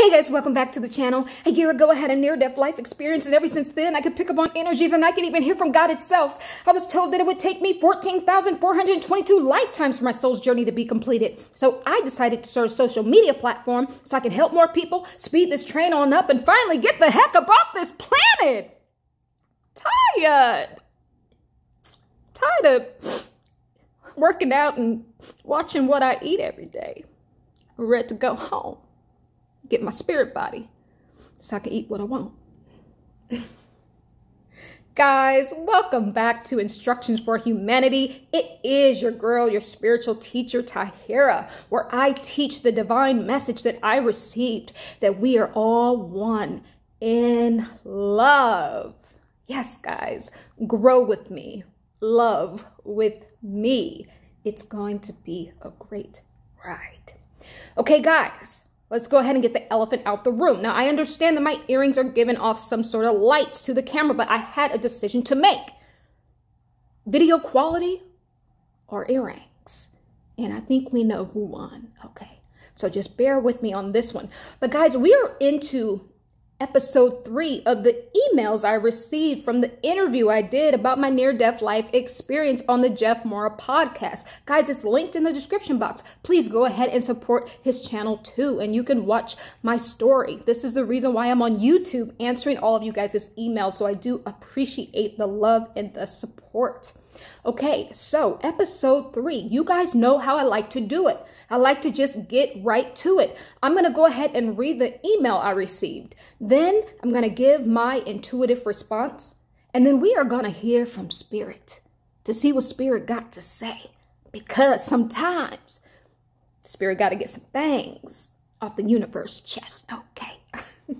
Hey guys, welcome back to the channel. A year ago, I had a near-death life experience, and ever since then, I could pick up on energies, and I could even hear from God itself. I was told that it would take me 14,422 lifetimes for my soul's journey to be completed. So I decided to start a social media platform so I can help more people, speed this train on up, and finally get the heck up off this planet. Tired. Tired of working out and watching what I eat every day. I'm ready to go home get my spirit body so I can eat what I want. Guys, welcome back to Instructions for Humanity. It is your girl, your spiritual teacher, Tahirah, where I teach the divine message that I received that we are all one in love. Yes, guys, grow with me, love with me. It's going to be a great ride. Okay, guys, Let's go ahead and get the elephant out the room. Now, I understand that my earrings are giving off some sort of light to the camera, but I had a decision to make. Video quality or earrings? And I think we know who won. Okay, so just bear with me on this one. But guys, we are into episode three of the emails I received from the interview I did about my near death life experience on the Jeff Mara podcast. Guys, it's linked in the description box. Please go ahead and support his channel too, and you can watch my story. This is the reason why I'm on YouTube answering all of you guys' emails. So I do appreciate the love and the support. Okay, so episode three, you guys know how I like to do it. I like to just get right to it. I'm to go ahead and read the email I received. Then I'm to give my intuitive response. And then we are to hear from Spirit to see what Spirit got to say. Because sometimes Spirit got to get some things off the universe chest. Okay.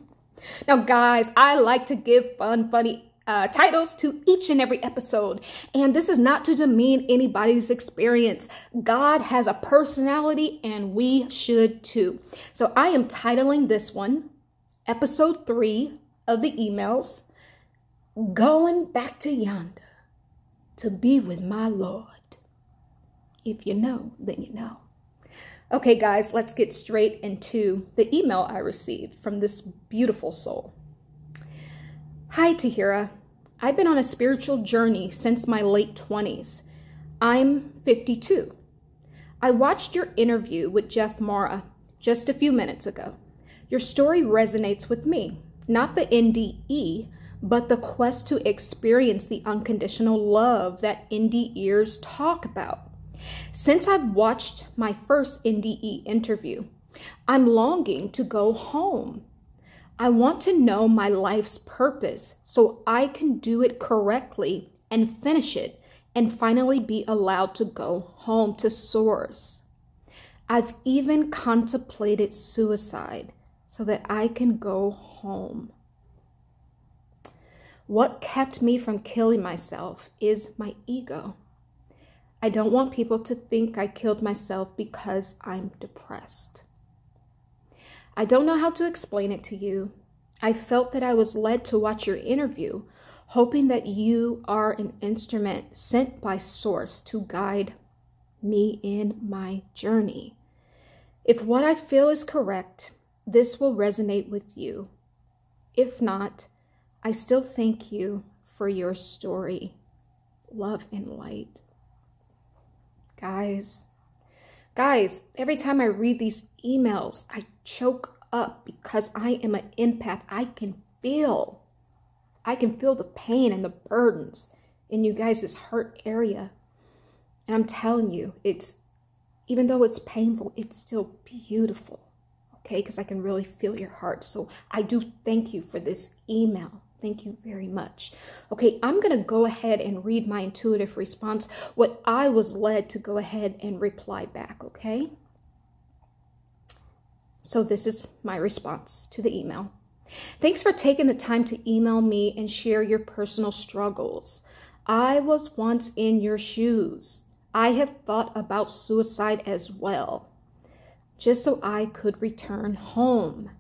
now, guys, I like to give fun, funny uh, titles to each and every episode. And this is not to demean anybody's experience. God has a personality and we should too. So I am titling this one, episode three of the emails, Going Back to Yonder to be with my Lord. If you know, then you know. Okay, guys, let's get straight into the email I received from this beautiful soul. Hi, Tahirah. I've been on a spiritual journey since my late 20s. I'm 52. I watched your interview with Jeff Mara just a few minutes ago. Your story resonates with me, not the NDE, but the quest to experience the unconditional love that NDErs talk about. Since I've watched my first NDE interview, I'm longing to go home I want to know my life's purpose so I can do it correctly and finish it and finally be allowed to go home to source. I've even contemplated suicide so that I can go home. What kept me from killing myself is my ego. I don't want people to think I killed myself because I'm depressed. I don't know how to explain it to you. I felt that I was led to watch your interview, hoping that you are an instrument sent by Source to guide me in my journey. If what I feel is correct, this will resonate with you. If not, I still thank you for your story. Love and light. Guys, guys, every time I read these emails, I choke up because I am an empath. I can feel, I can feel the pain and the burdens in you guys' heart area. And I'm telling you, it's, even though it's painful, it's still beautiful. Okay, because I can really feel your heart. So I do thank you for this email. Thank you very much. Okay, I'm going to go ahead and read my intuitive response, what I was led to go ahead and reply back, okay? So this is my response to the email. Thanks for taking the time to email me and share your personal struggles. I was once in your shoes. I have thought about suicide as well, just so I could return home.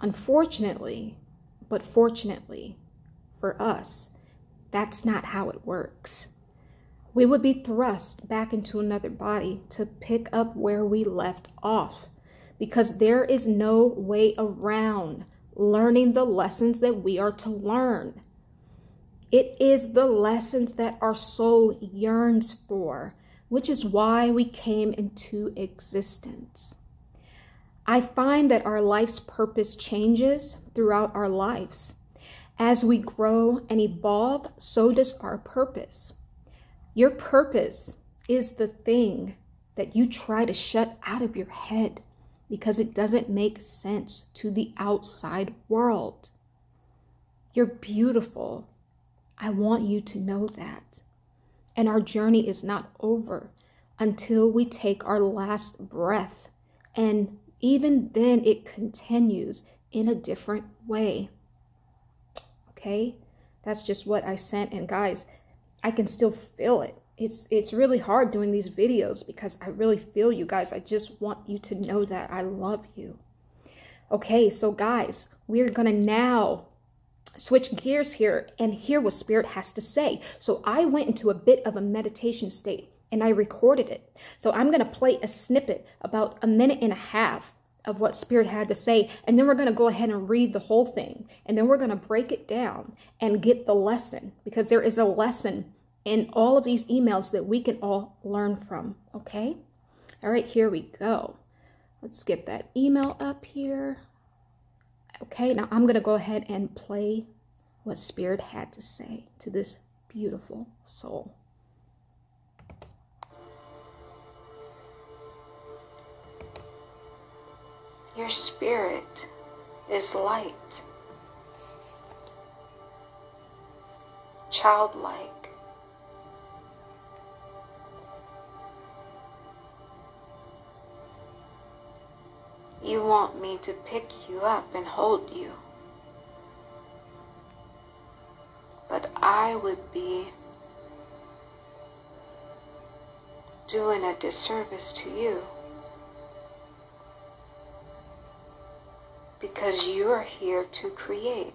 Unfortunately, but fortunately for us, that's not how it works. We would be thrust back into another body to pick up where we left off because there is no way around learning the lessons that we are to learn. It is the lessons that our soul yearns for, which is why we came into existence. I find that our life's purpose changes throughout our lives. As we grow and evolve, so does our purpose. Your purpose is the thing that you try to shut out of your head because it doesn't make sense to the outside world. You're beautiful. I want you to know that. And our journey is not over until we take our last breath and even then it continues in a different way. Okay? That's just what I sent. And guys, I can still feel it. It's it's really hard doing these videos because I really feel you guys. I just want you to know that I love you. Okay, so guys, we're going to now switch gears here and hear what Spirit has to say. So I went into a bit of a meditation state and I recorded it. So I'm going to play a snippet about a minute and a half of what Spirit had to say. And then we're going to go ahead and read the whole thing. And then we're going to break it down and get the lesson because there is a lesson in all of these emails that we can all learn from. Okay. All right, here we go. Let's get that email up here. Okay, now I'm going to go ahead and play what Spirit had to say to this beautiful soul. Your spirit is light, childlike. You want me to pick you up and hold you. But I would be doing a disservice to you. because you are here to create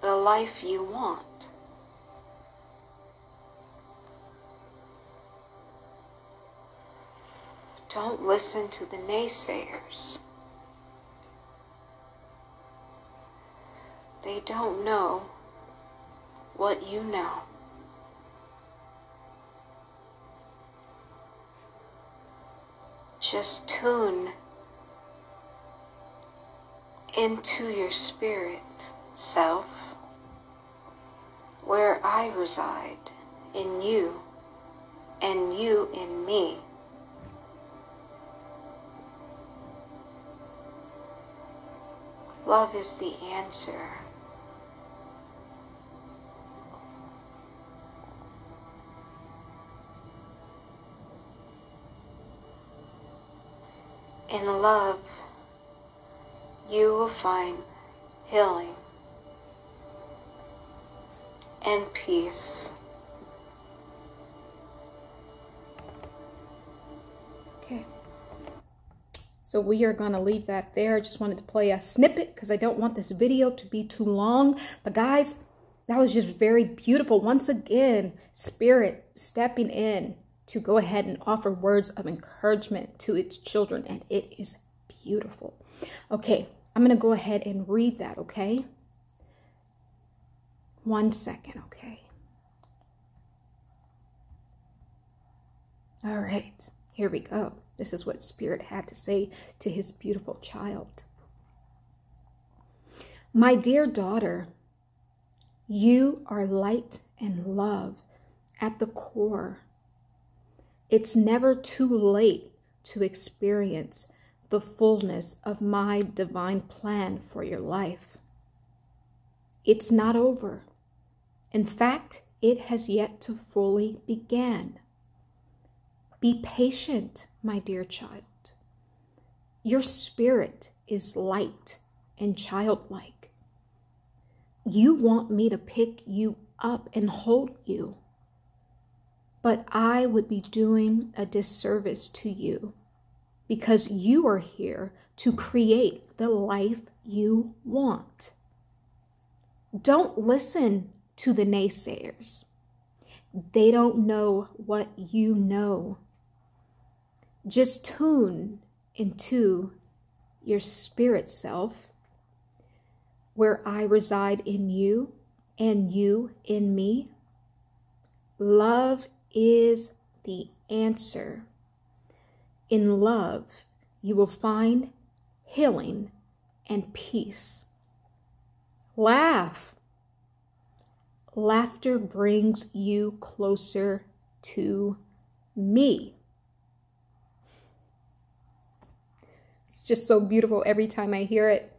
the life you want. Don't listen to the naysayers. They don't know what you know. Just tune into your spirit self, where I reside in you and you in me. Love is the answer. In love, you will find healing and peace. So we are going to leave that there. I just wanted to play a snippet because I don't want this video to be too long. But guys, that was just very beautiful. Once again, Spirit stepping in to go ahead and offer words of encouragement to its children. And it is beautiful. Okay, I'm going to go ahead and read that, okay? One second, okay? All right, here we go. This is what Spirit had to say to his beautiful child. My dear daughter, you are light and love at the core. It's never too late to experience the fullness of my divine plan for your life. It's not over. In fact, it has yet to fully begin. Be patient, my dear child. Your spirit is light and childlike. You want me to pick you up and hold you, but I would be doing a disservice to you because you are here to create the life you want. Don't listen to the naysayers. They don't know what you know. Just tune into your spirit self, where I reside in you and you in me. Love is the answer. In love, you will find healing and peace. Laugh. Laughter brings you closer to me. It's just so beautiful every time I hear it.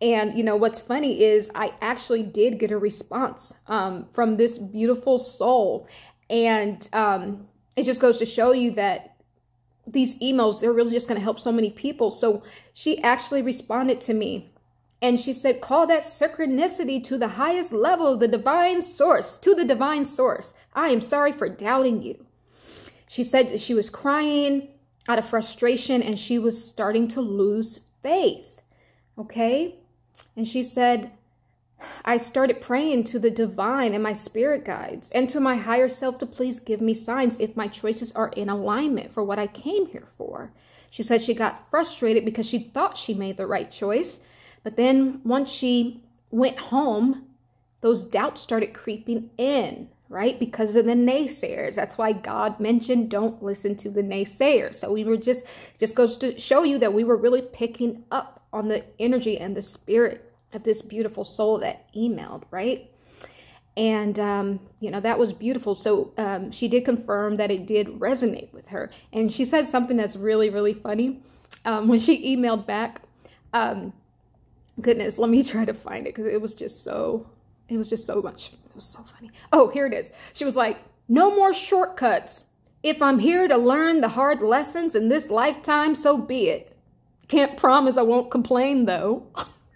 And you know what's funny is I actually did get a response um, from this beautiful soul, and um, it just goes to show you that these emails they're really just going to help so many people. So she actually responded to me and she said, call that synchronicity to the highest level, the divine source, to the divine source. I am sorry for doubting you. She said she was crying out of frustration and she was starting to lose faith. Okay. And she said, I started praying to the divine and my spirit guides and to my higher self to please give me signs if my choices are in alignment for what I came here for. She said she got frustrated because she thought she made the right choice but then once she went home, those doubts started creeping in, right? Because of the naysayers. That's why God mentioned don't listen to the naysayers. So we were just, just goes to show you that we were really picking up on the energy and the spirit of this beautiful soul that emailed, right? And, um, you know, that was beautiful. So um, she did confirm that it did resonate with her. And she said something that's really, really funny. Um, when she emailed back, um, goodness, let me try to find it because it was just so, it was just so much, it was so funny. Oh, here it is. She was like, no more shortcuts. If I'm here to learn the hard lessons in this lifetime, so be it. Can't promise I won't complain though.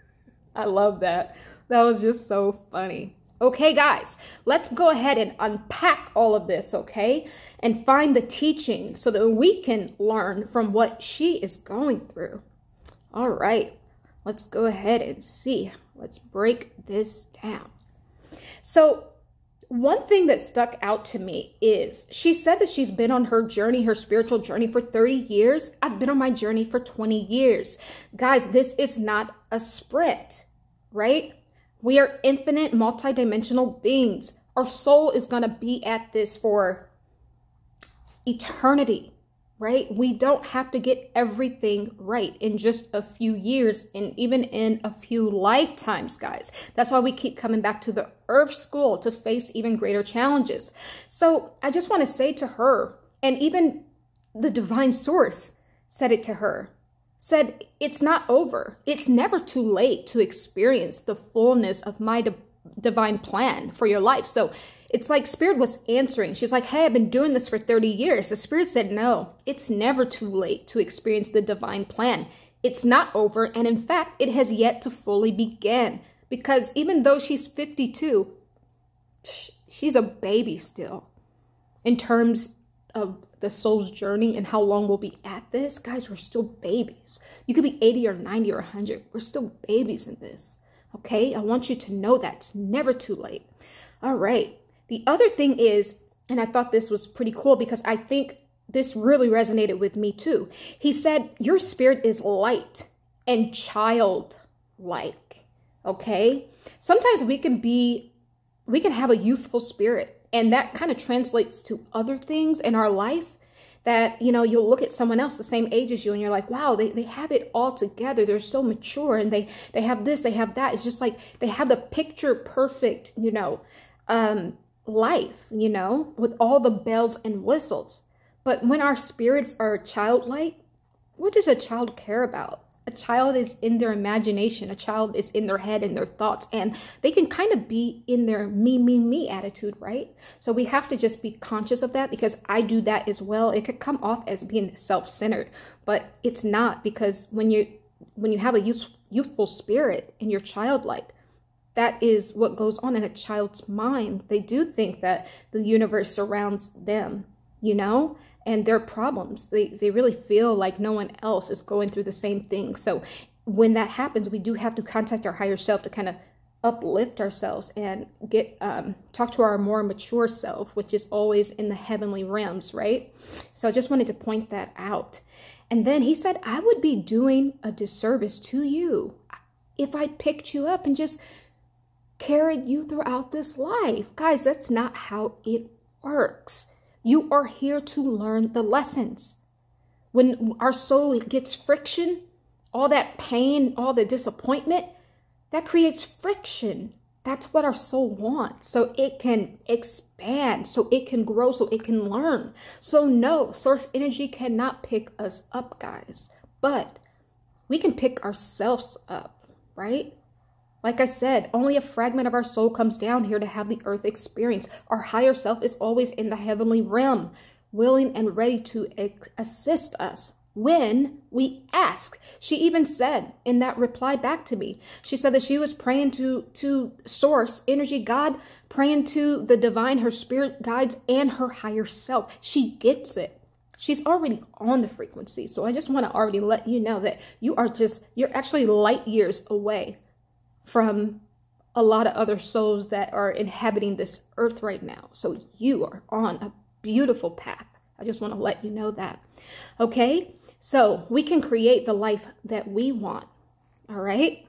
I love that. That was just so funny. Okay, guys, let's go ahead and unpack all of this, okay? And find the teaching so that we can learn from what she is going through. All right let's go ahead and see. Let's break this down. So one thing that stuck out to me is she said that she's been on her journey, her spiritual journey for 30 years. I've been on my journey for 20 years. Guys, this is not a sprint, right? We are infinite, multidimensional beings. Our soul is going to be at this for eternity right? We don't have to get everything right in just a few years and even in a few lifetimes, guys. That's why we keep coming back to the Earth School to face even greater challenges. So I just want to say to her, and even the divine source said it to her, said, it's not over. It's never too late to experience the fullness of my divine plan for your life. So it's like Spirit was answering. She's like, hey, I've been doing this for 30 years. The Spirit said, no, it's never too late to experience the divine plan. It's not over. And in fact, it has yet to fully begin. Because even though she's 52, she's a baby still. In terms of the soul's journey and how long we'll be at this, guys, we're still babies. You could be 80 or 90 or 100. We're still babies in this. Okay? I want you to know that. It's never too late. All right. The other thing is, and I thought this was pretty cool because I think this really resonated with me too. He said, Your spirit is light and childlike. Okay? Sometimes we can be, we can have a youthful spirit, and that kind of translates to other things in our life that you know you'll look at someone else the same age as you and you're like wow they, they have it all together they're so mature and they they have this they have that it's just like they have the picture perfect you know um life, you know, with all the bells and whistles. But when our spirits are childlike, what does a child care about? A child is in their imagination, a child is in their head and their thoughts, and they can kind of be in their me, me, me attitude, right? So we have to just be conscious of that because I do that as well. It could come off as being self-centered, but it's not because when you when you have a youth, youthful spirit and you're childlike, that is what goes on in a child's mind. They do think that the universe surrounds them, you know, and their problems. They, they really feel like no one else is going through the same thing. So when that happens, we do have to contact our higher self to kind of uplift ourselves and get um, talk to our more mature self, which is always in the heavenly realms, right? So I just wanted to point that out. And then he said, I would be doing a disservice to you if I picked you up and just carried you throughout this life. Guys, that's not how it works. You are here to learn the lessons. When our soul gets friction, all that pain, all the disappointment, that creates friction. That's what our soul wants. So it can expand, so it can grow, so it can learn. So, no, source energy cannot pick us up, guys. But we can pick ourselves up, right? Like I said, only a fragment of our soul comes down here to have the earth experience. Our higher self is always in the heavenly realm, willing and ready to assist us when we ask. She even said in that reply back to me, she said that she was praying to to source, energy, God, praying to the divine, her spirit guides and her higher self. She gets it. She's already on the frequency. So I just want to already let you know that you are just you're actually light years away from a lot of other souls that are inhabiting this earth right now. So you are on a beautiful path. I just want to let you know that. Okay? So we can create the life that we want. All right?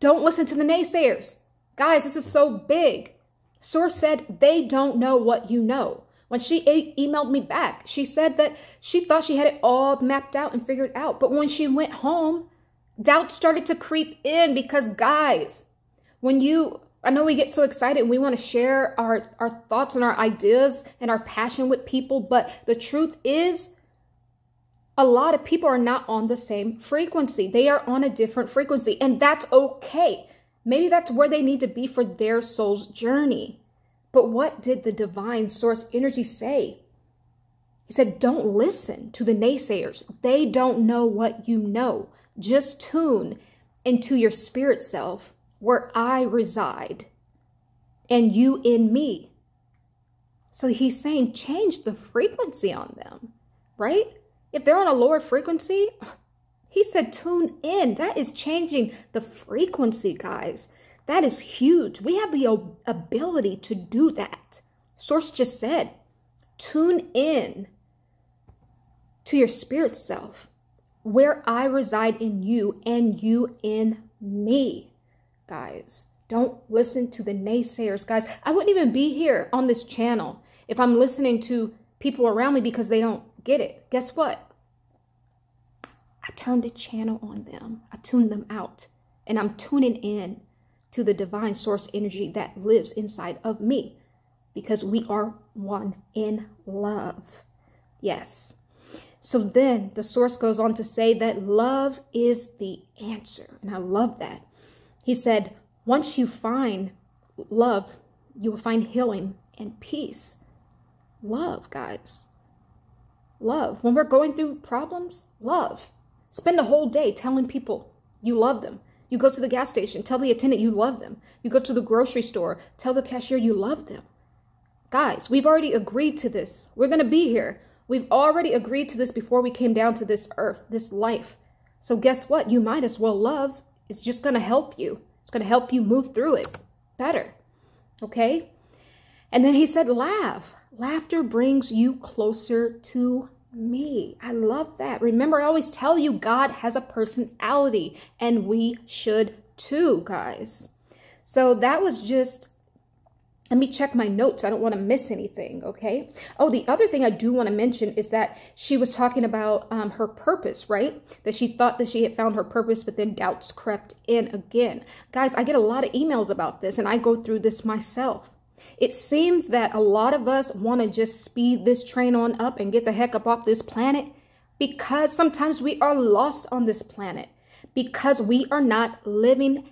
Don't listen to the naysayers. Guys, this is so big. Source said they don't know what you know. When she e emailed me back, she said that she thought she had it all mapped out and figured out. But when she went home, doubt started to creep in because guys, when you I know we get so excited and we want to share our, our thoughts and our ideas and our passion with people, but the truth is a lot of people are not on the same frequency. They are on a different frequency, and that's okay. Maybe that's where they need to be for their soul's journey. But what did the divine source energy say? He said, Don't listen to the naysayers. They don't know what you know. Just tune into your spirit self where I reside and you in me. So he's saying, change the frequency on them, right? If they're on a lower frequency, he said tune in. That is changing the frequency, guys. That is huge. We have the ability to do that. Source just said, tune in to your spirit self where I reside in you and you in me, guys. Don't listen to the naysayers, guys. I wouldn't even be here on this channel if I'm listening to people around me because they don't get it. Guess what? I turned the channel on them. I tuned them out. And I'm tuning in to the divine source energy that lives inside of me because we are one in love. Yes. So then the source goes on to say that love is the answer. And I love that. He said, once you find love, you will find healing and peace. Love, guys. Love. When we're going through problems, love. Spend a whole day telling people you love them. You go to the gas station, tell the attendant you love them. You go to the grocery store, tell the cashier you love them. Guys, we've already agreed to this. We're going to be here. We've already agreed to this before we came down to this earth, this life. So guess what? You might as well love. It's just going to help you. It's going to help you move through it better. Okay? And then he said, laugh. Laughter brings you closer to me. I love that. Remember, I always tell you God has a personality, and we should too, guys. So that was just let me check my notes. I don't want to miss anything, okay? Oh, the other thing I do want to mention is that she was talking about um, her purpose, right? That she thought that she had found her purpose, but then doubts crept in again. Guys, I get a lot of emails about this, and I go through this myself. It seems that a lot of us want to just speed this train on up and get the heck up off this planet because sometimes we are lost on this planet because we are not living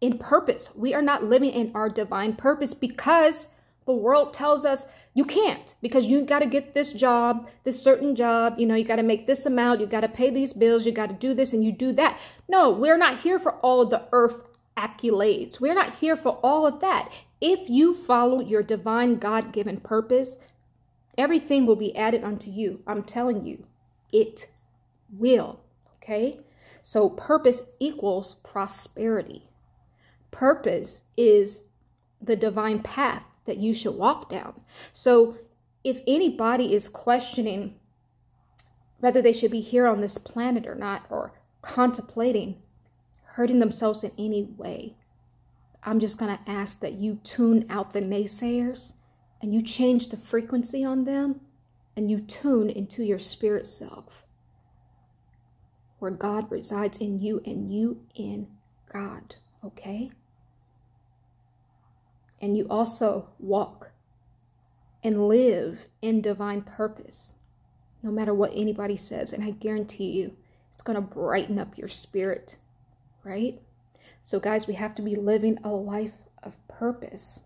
in purpose. We are not living in our divine purpose because the world tells us you can't because you got to get this job, this certain job, you know, you got to make this amount, you got to pay these bills, you got to do this and you do that. No, we're not here for all of the earth accolades. We're not here for all of that. If you follow your divine God given purpose, everything will be added unto you. I'm telling you, it will. Okay? So, purpose equals prosperity. Purpose is the divine path that you should walk down. So if anybody is questioning whether they should be here on this planet or not, or contemplating hurting themselves in any way. I'm just going to ask that you tune out the naysayers and you change the frequency on them and you tune into your spirit self where God resides in you and you in God, okay? And you also walk and live in divine purpose, no matter what anybody says. And I guarantee you, it's going to brighten up your spirit, right? So, guys, we have to be living a life of purpose.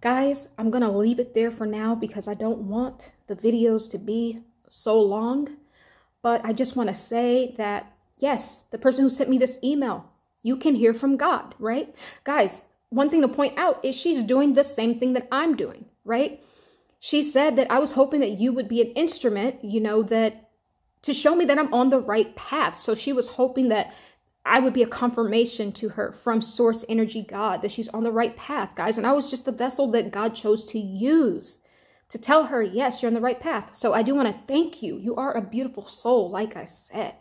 Guys, I'm going to leave it there for now because I don't want the videos to be so long. But I just want to say that, yes, the person who sent me this email, you can hear from God, right? Guys, one thing to point out is she's doing the same thing that I'm doing, right? She said that I was hoping that you would be an instrument, you know, that to show me that I'm on the right path. So she was hoping that I would be a confirmation to her from source energy God that she's on the right path, guys. And I was just the vessel that God chose to use to tell her, yes, you're on the right path. So I do want to thank you. You are a beautiful soul, like I said.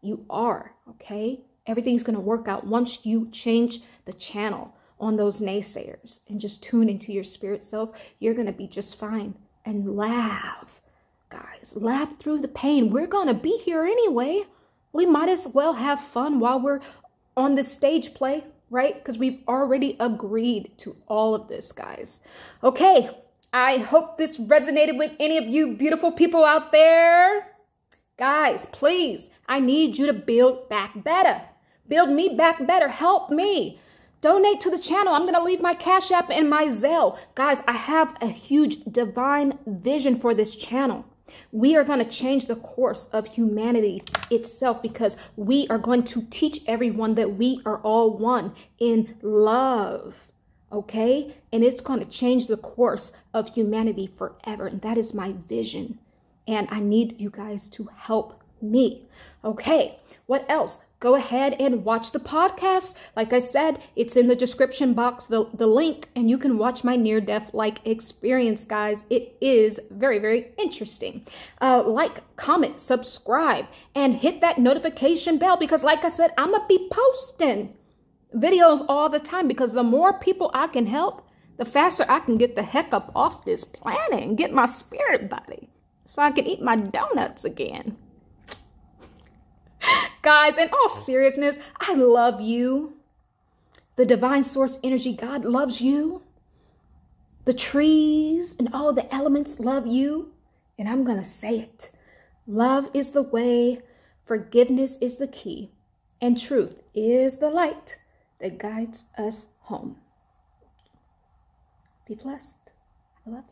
You are, okay? Everything's going to work out once you change the channel on those naysayers and just tune into your spirit self. You're going to be just fine. And laugh, guys. Laugh through the pain. We're going to be here anyway. We might as well have fun while we're on the stage play, right? Because we've already agreed to all of this, guys. Okay, I hope this resonated with any of you beautiful people out there. Guys, please, I need you to build back better. Build me back better. Help me. Donate to the channel. I'm going to leave my Cash App and my Zelle. Guys, I have a huge divine vision for this channel. We are going to change the course of humanity itself because we are going to teach everyone that we are all one in love okay? And it's going to change the course of humanity forever. And that is my vision. And I need you guys to help me. Okay, what else? Go ahead and watch the podcast. Like I said, it's in the description box, the, the link, and you can watch my near death like experience, guys. It is very, very interesting. Uh, like, comment, subscribe, and hit that notification bell because, like I said, I'm going to be posting videos all the time because the more people I can help, the faster I can get the heck up off this planet and get my spirit body so I can eat my donuts again. Guys, in all seriousness, I love you. The divine source energy, God loves you. The trees and all the elements love you. And I'm going to say it. Love is the way, forgiveness is the key, and truth is the light that guides us home. Be blessed. I love you.